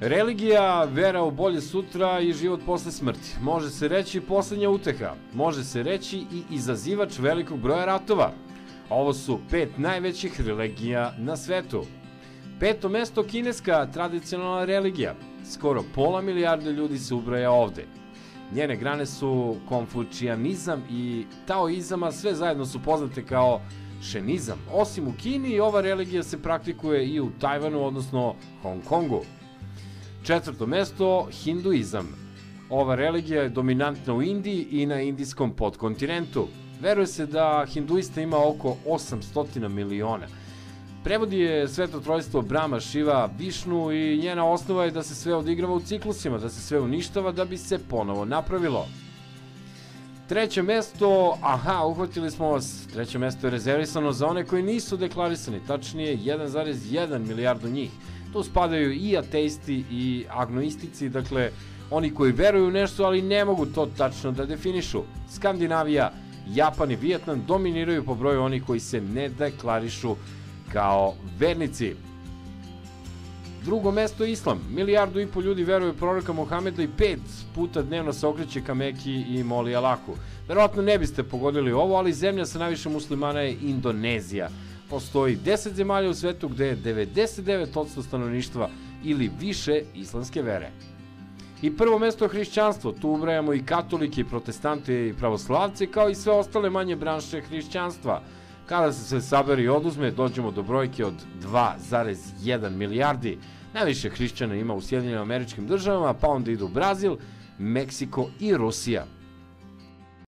Religija, vera u bolje sutra i život posle smrti. Može se reći poslednja uteha. Može se reći i izazivač velikog broja ratova. Ovo su pet najvećih religija na svetu. Peto mesto kineska tradicionalna religija. Skoro pola milijarde ljudi se ubraja ovde. Njene grane su konfučijanizam i taoizam, a sve zajedno su poznate kao šenizam. Osim u Kini, ova religija se praktikuje i u Tajvanu, odnosno Hong Kongu. Četvrto mesto, hinduizam. Ova religija je dominantna u Indiji i na indijskom podkontinentu. Veruje se da hinduista ima oko 800 miliona. Prevodi je sveto trojstvo Brahma, Shiva, Višnu i njena osnova je da se sve odigrava u ciklusima, da se sve uništava da bi se ponovo napravilo. Treće mesto, aha, uhvatili smo vas, treće mesto je rezervisano za one koji nisu deklarisani, tačnije 1,1 milijardu njih. Tu spadaju i ateisti i agnoistici, dakle, oni koji veruju u nešto, ali ne mogu to tačno da definišu. Skandinavija, Japan i Vijetnam dominiraju po broju onih koji se ne deklarišu kao vernici. Drugo mesto je Islam. Milijardu i po ljudi veruje proroka Mohameda i pet puta dnevno se okreće ka Meki i moli Alahu. Verovatno ne biste pogodili ovo, ali zemlja sa najviše muslimana je Indonezija. Postoji 10 zemalja u svetu gde je 99% stanovništva ili više islamske vere. I prvo mesto hrišćanstvo, tu ubrajamo i katolike, i protestante, i pravoslavce, kao i sve ostale manje branše hrišćanstva. Kada se sve sabere i oduzme, dođemo do brojke od 2,1 milijardi. Najviše hrišćana ima u Sjedinjenim američkim državama, pa onda idu Brazil, Meksiko i Rusija.